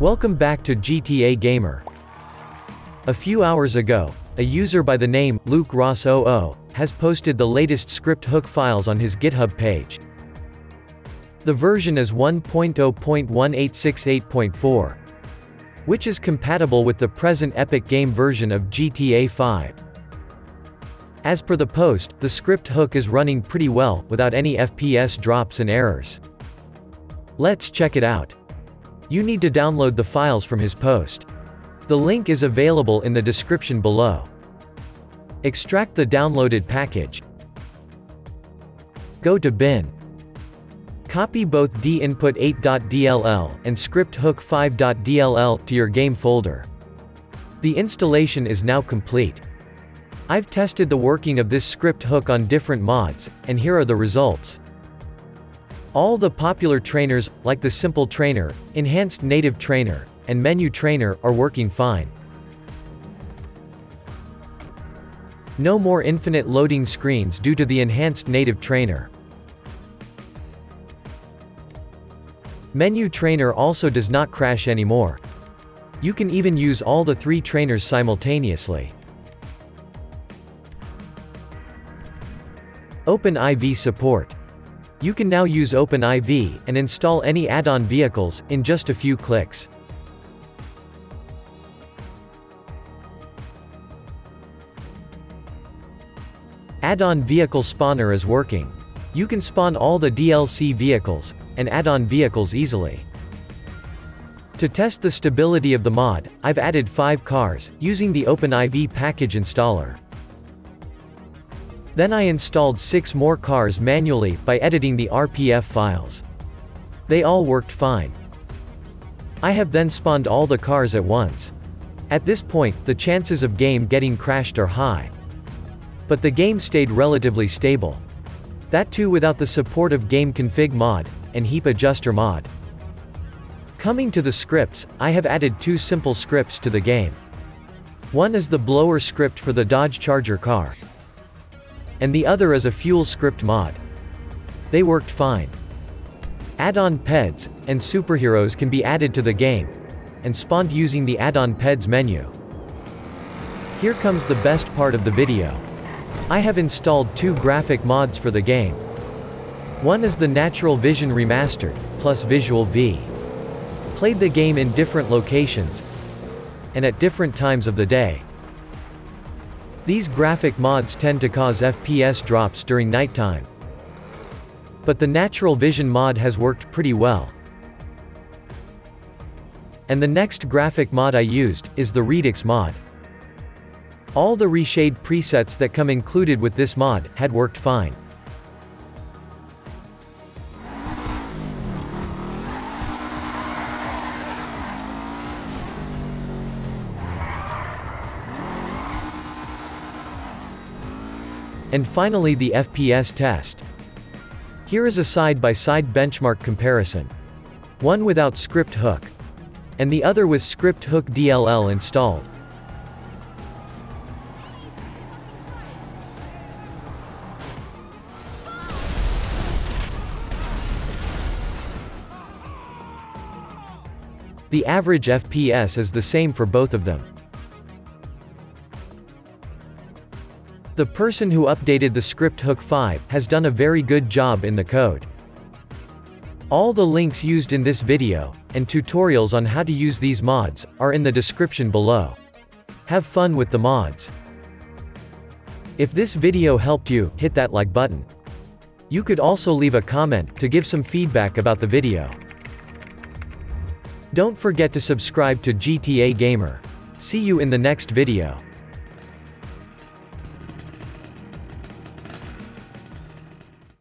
Welcome back to GTA Gamer. A few hours ago, a user by the name Luke Ross 00 has posted the latest script hook files on his GitHub page. The version is 1.0.1868.4, which is compatible with the present Epic Game version of GTA 5. As per the post, the script hook is running pretty well, without any FPS drops and errors. Let's check it out. You need to download the files from his post. The link is available in the description below. Extract the downloaded package. Go to bin. Copy both dinput8.dll and scripthook5.dll to your game folder. The installation is now complete. I've tested the working of this script hook on different mods, and here are the results. All the popular trainers, like the Simple Trainer, Enhanced Native Trainer, and Menyoo Trainer, are working fine. No more infinite loading screens due to the Enhanced Native Trainer. Menyoo Trainer also does not crash anymore. You can even use all the three trainers simultaneously. OpenIV support. You can now use OpenIV, and install any add-on vehicles, in just a few clicks. Add-on vehicle spawner is working. You can spawn all the DLC vehicles, and add-on vehicles easily. To test the stability of the mod, I've added 5 cars, using the OpenIV package installer. Then I installed 6 more cars manually, by editing the RPF files. They all worked fine. I have then spawned all the cars at once. At this point, the chances of game getting crashed are high. But the game stayed relatively stable. That too without the support of Game Config mod, and Heap Adjuster mod. Coming to the scripts, I have added two simple scripts to the game. One is the blower script for the Dodge Charger car and the other is a fuel script mod. They worked fine. Add-on PEDs, and superheroes can be added to the game, and spawned using the add-on PEDs menu. Here comes the best part of the video. I have installed two graphic mods for the game. One is the Natural Vision Remastered, plus Visual V. Played the game in different locations, and at different times of the day. These graphic mods tend to cause FPS drops during nighttime. But the Natural Vision mod has worked pretty well. And the next graphic mod I used, is the Redux mod. All the reshade presets that come included with this mod, had worked fine. And finally the FPS test. Here is a side-by-side -side benchmark comparison. One without script hook. And the other with script hook DLL installed. The average FPS is the same for both of them. The person who updated the script hook 5 has done a very good job in the code. All the links used in this video, and tutorials on how to use these mods, are in the description below. Have fun with the mods. If this video helped you, hit that like button. You could also leave a comment, to give some feedback about the video. Don't forget to subscribe to GTA Gamer. See you in the next video.